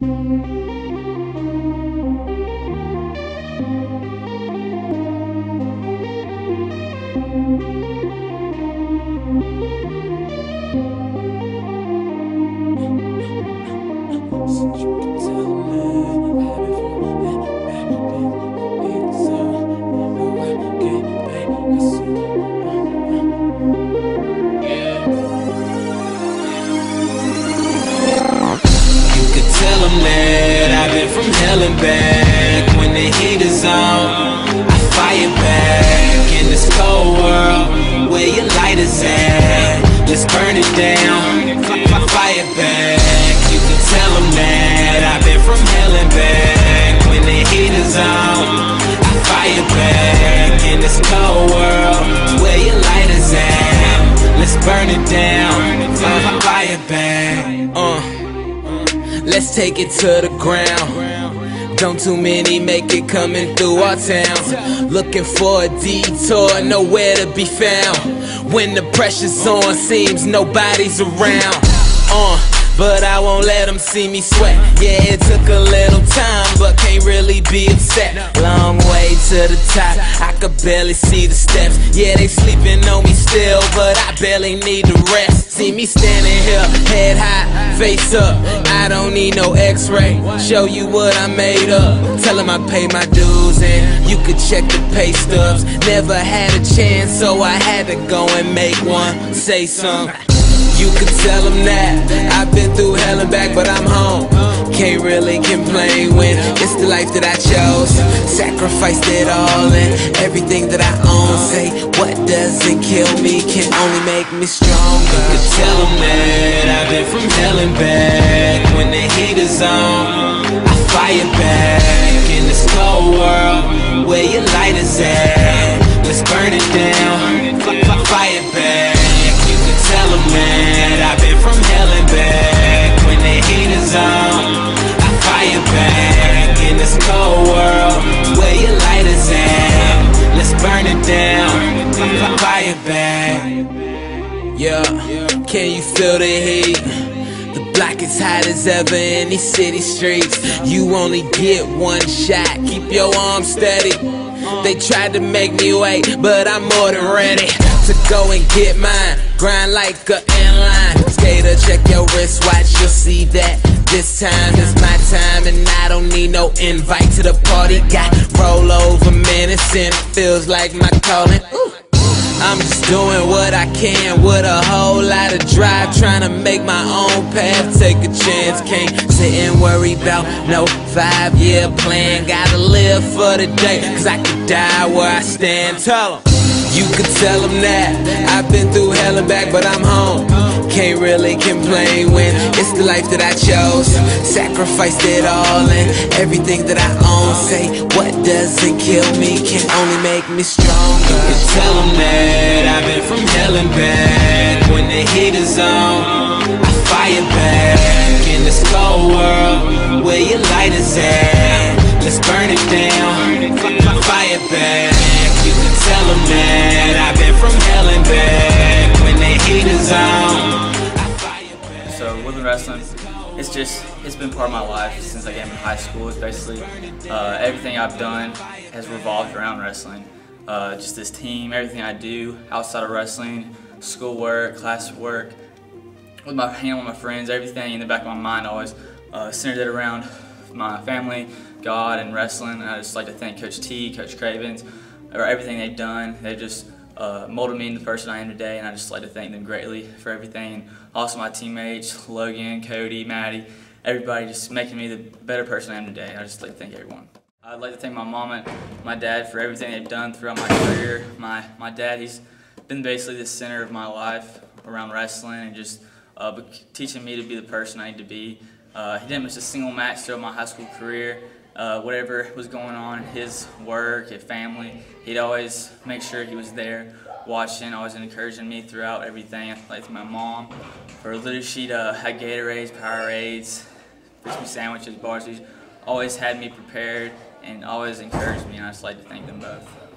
You Hell and back. When the heat is on, I fire back in this cold world. Where your light is at, let's burn it down. F- Fire back. You could tell them that I've been from hell and back. When the heat is on, I fire back in this cold world. Where your light is at, let's burn it down. Let's take it to the ground. Don't too many make it coming through our town. Looking for a detour, nowhere to be found. When the pressure's on, seems nobody's around. Uh, but I won't let them see me sweat. Yeah, it took a little time, but can't really be upset. Long way to the top, I could barely see the steps. Yeah, they sleeping on me still, but I barely need the rest. See me standing here, head high, face up. I don't need no x-ray. Show you what I made up. Tell them I pay my dues and you could check the pay stubs. Never had a chance, so I had to go and make one. Say something. You could tell them that I've been through hell and back, but I'm home. Can't really complain when it's the life that I chose. Sacrificed it all and everything that I own. Say, what doesn't kill me can only make me stronger. You could tell them that I've been from hell and back. Is on, I fire back in this cold world where your light is at. Let's burn it down, fire back. You could tell them that I've been from hell and back. When the heat is on, I fire back in this cold world where your light is at. Let's burn it down, fire back. Yeah, can you feel the heat? Block is hot as ever in these city streets. You only get one shot, keep your arms steady. They tried to make me wait, but I'm more than ready to go and get mine. Grind like a inline. Skater, check your wristwatch, you'll see that. This time is my time, and I don't need no invite to the party. Got roll over menacing, feels like my calling. Ooh. I'm just doing what I can with a whole lot of drive, trying to make my own path. Take a chance, can't sit and worry about no five year plan. Gotta live for the day, cause I could die where I stand. Tell 'em. You could tell them that I've been through hell and back, but I'm home. Can't really complain when it's the life that I chose. Sacrificed it all and everything that I own. Say, what doesn't kill me can only make me stronger. You could tell them that I've been from hell and back. When the heat is on, I fire Wrestling, it's just it's been part of my life since I came in high school. Basically uh, everything I've done has revolved around wrestling. Uh, just this team, everything I do outside of wrestling, schoolwork, classwork, with my hanging with my friends, everything in the back of my mind always uh, centered it around my family, God, and wrestling. And I just like to thank Coach T, Coach Cravens, for everything they've done. They just uh, molded me into the person I am today, and I just like to thank them greatly for everything. And also my teammates, Logan, Cody, Maddie, everybody just making me the better person I am today. I just like to thank everyone. I'd like to thank my mom and my dad for everything they've done throughout my career. My, my dad, he's been basically the center of my life around wrestling and just uh, teaching me to be the person I need to be. Uh, he didn't miss a single match throughout my high school career. Uh, whatever was going on in his work, his family, he'd always make sure he was there watching, always encouraging me throughout everything. Like my mom for literally she'd uh, had Gatorades, Powerades, Christmas sandwiches, bars. She's always had me prepared and always encouraged me, and I just like to thank them both.